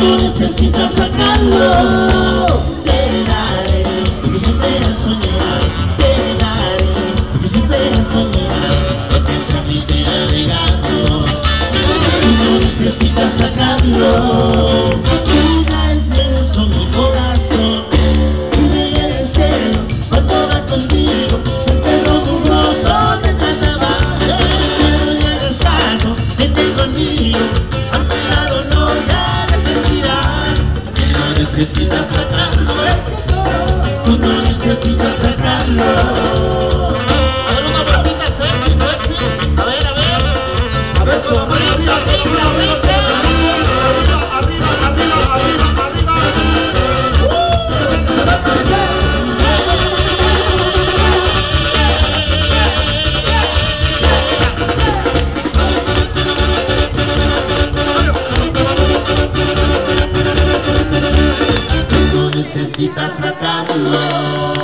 necesitas sacarlo. This is kita satamlo